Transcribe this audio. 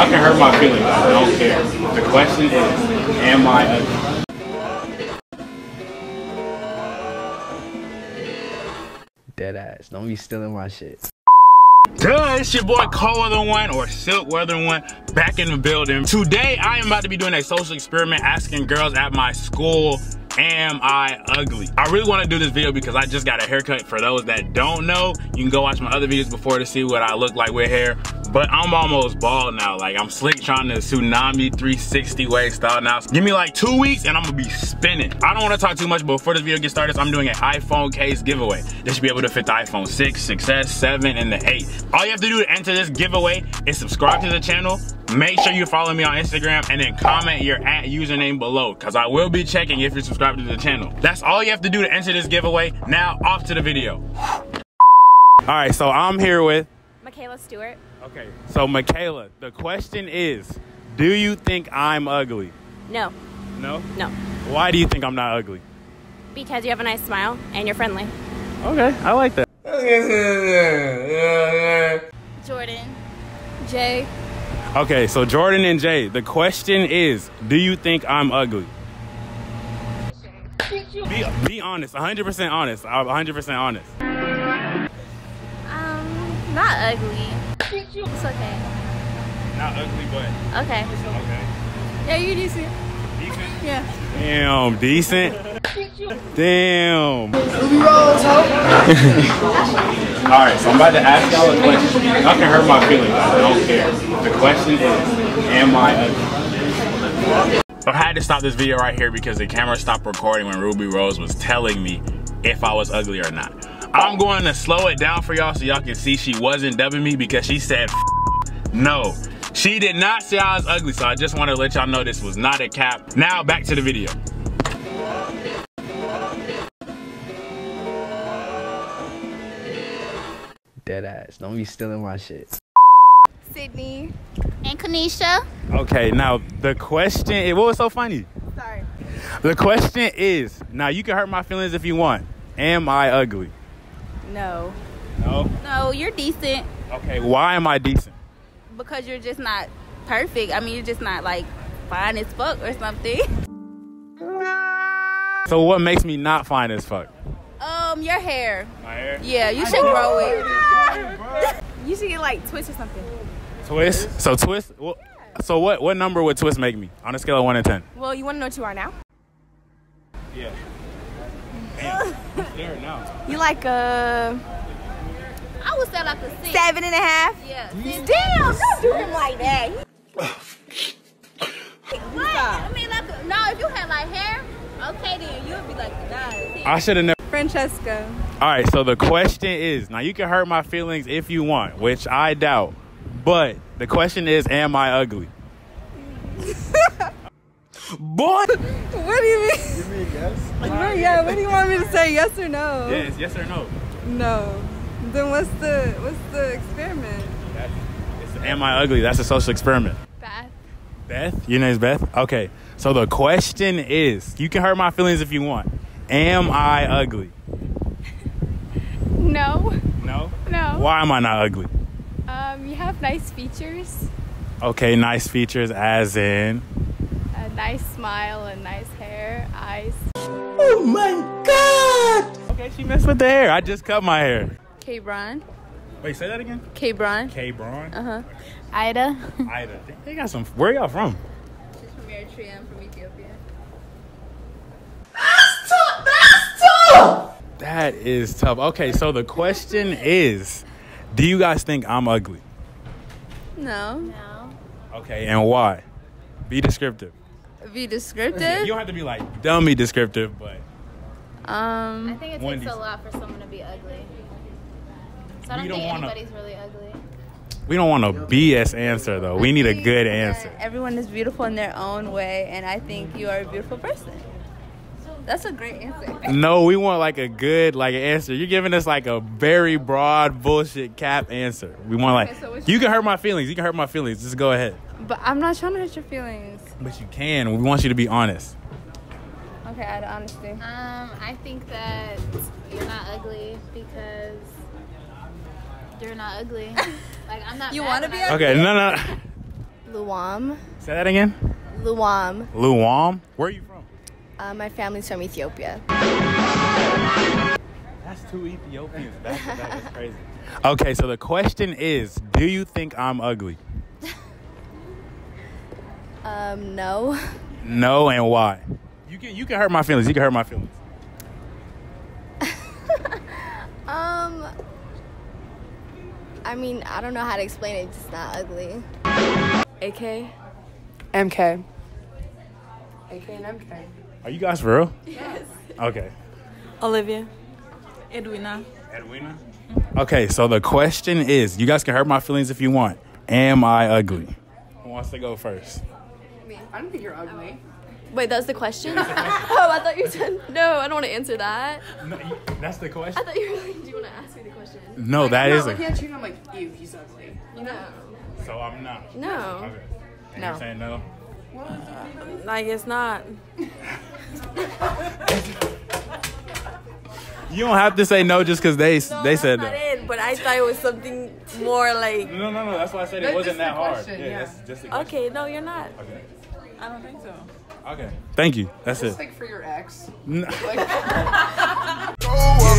Y'all can hurt my feelings. I don't care. The question is, am I ugly? Dead ass. Don't be stealing my shit. Duh, it's your boy Coleweather One or Silk Weather One back in the building. Today, I am about to be doing a social experiment asking girls at my school, am I ugly? I really want to do this video because I just got a haircut. For those that don't know, you can go watch my other videos before to see what I look like with hair. But I'm almost bald now. Like I'm slick trying to tsunami 360 wave style now. Give me like two weeks and I'm gonna be spinning. I don't wanna talk too much, but before this video gets started, I'm doing an iPhone case giveaway. This should be able to fit the iPhone 6, 6S, 7, and the 8. All you have to do to enter this giveaway is subscribe to the channel, make sure you follow me on Instagram, and then comment your at username below, cause I will be checking if you're subscribed to the channel. That's all you have to do to enter this giveaway. Now, off to the video. All right, so I'm here with Michaela Stewart. Okay, so Michaela, the question is, do you think I'm ugly? No, No? no. Why do you think I'm not ugly? Because you have a nice smile and you're friendly. Okay, I like that. Jordan. Jay. Okay, so Jordan and Jay, the question is, do you think I'm ugly? Be, be honest, 100% honest. I'm 100% honest. Not ugly. It's okay. Not ugly, but Okay. okay. Yeah, you decent. Decent? Yeah. Damn, decent? Damn. Rubi Rose, Alright, so I'm about to ask y'all a question. Y'all can hurt my feelings. I don't care. The question is, am I ugly? So I had to stop this video right here because the camera stopped recording when Rubi Rose was telling me if I was ugly or not. I'm going to slow it down for y'all so y'all can see she wasn't dubbing me because she said no. She did not say I was ugly, so I just want to let y'all know this was not a cap. Now back to the video. Dead ass. Don't be stealing my shit. Sydney. And Kanisha. Okay, now the question is, what was so funny? Sorry. The question is, now you can hurt my feelings if you want. Am I ugly? No. No. No, you're decent Okay, why am I decent? because you're just not perfect. I mean, you're just not like fine as fuck or something. So what makes me not fine as fuck? Um, your hair. My hair? Yeah, you should grow it. You should get like twists or something. Twist? So twist? Well, so what, what number would twist make me on a scale of 1 to 10? Well, you want to know what you are now? Yeah. Damn, I'm now. You like a I would say like a six. seven and a half? Yeah. Damn, don't do him like that. What? I mean, like, no, if you had like hair, okay, then you'd be like nine. I should have never. Francesca. All right, so the question is now you can hurt my feelings if you want, which I doubt. But the question is, am I ugly? Boy! What do you mean? Give me a guess. yeah, what do you want me to say? Yes or no? Yes, yes or no? No. Then what's the what's the experiment? That's, it's, am I ugly? That's a social experiment. Beth. Beth? Your name's Beth? Okay. So the question is you can hurt my feelings if you want. Am I ugly? No, No? no. Why am I not ugly? Um, you have nice features, Okay, nice features as in. A nice smile, and nice hair, eyes. Oh my god! Okay, she messed with the hair. I just cut my hair. K. Braun. Wait, say that again? K. Braun. K Braun? Uh huh. Ida. Ida. They got some. Where y'all from? She's from Eritrea. I'm from Ethiopia. That is tough. Okay, so the question is Do you guys think I'm ugly? No. No. Okay, and why? Be descriptive. Be descriptive. You don't have to be like dummy descriptive, but um, I think it Wendy's. takes a lot for someone to be ugly. So I don't, don't think wanna- anybody's really ugly. we don't want a BS answer though. We need a good answer. Everyone is beautiful in their own way, and I think you are a beautiful person. That's a great answer. No, we want like a good like answer. You're giving us like a very broad bullshit cap answer. We want like Okay, so you can hurt my feelings. You can hurt my feelings. Just go ahead. But I'm not trying to hurt your feelings. But you can. We want you to be honest. Okay, out of honesty. Um, I think that you're not ugly because you're not ugly. like I'm not. You wanna be I- Okay, no, no. Luam. Say that again. Luam. Luam. Where are you from? Uh, my family's from Ethiopia. That's two Ethiopians. That's, that is crazy. Okay, so the question is, do you think I'm ugly? Um, no. No, and why? You can you can hurt my feelings. You can hurt my feelings. Um, I mean, I don't know how to explain it. It's just not ugly. AK. MK. AK and MK. Are you guys for real? Yes. Okay. Olivia. Edwina. Edwina. Okay, so the question is, you guys can hurt my feelings if you want. Am I ugly? Who wants to go first? I don't think you're ugly. Wait, that's the question? oh, I thought you said no. I don't want to answer that. No, you- that's the question. I thought you were like, do you want to ask me the question? No, that I'm is not a. looking at you and I'm like, ew, he's ugly. You know? So I'm not. No. Okay. And No. You're saying no. I guess not. You don't have to say no just because they No, they that's said not no. it, but I thought it was something more like. No, no, no. That's why I said it That's wasn't that hard. question, yeah, yeah. that's just the question. Okay, no, you're not. Okay. I don't think so. Okay. Thank you. That's Just it. like for your ex. No. Like,